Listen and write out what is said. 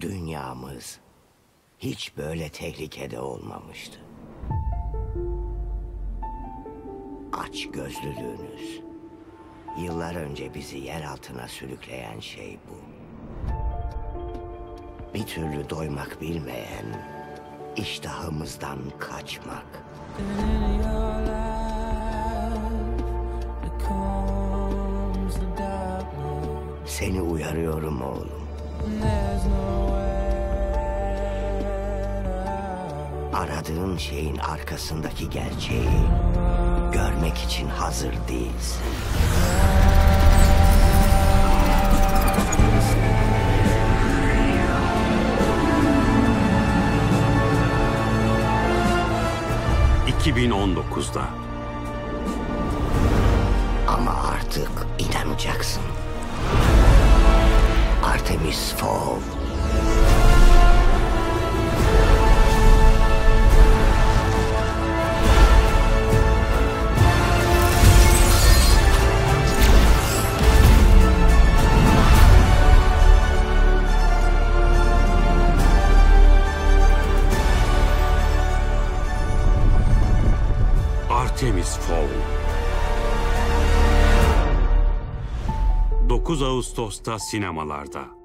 dünyamız hiç böyle tehlikede olmamıştı. Aç gözlülüğünüz. Yıllar önce bizi yer altına sürükleyen şey bu. Bir türlü doymak bilmeyen, iştahımızdan kaçmak. Seni uyarıyorum oğlum. Aradığın şeyin arkasındaki gerçeği görmek için hazır değilsin. ...2019'da. Ama artık inanacaksın. Artemis Fowl. 9 Ağustos'ta sinemalarda.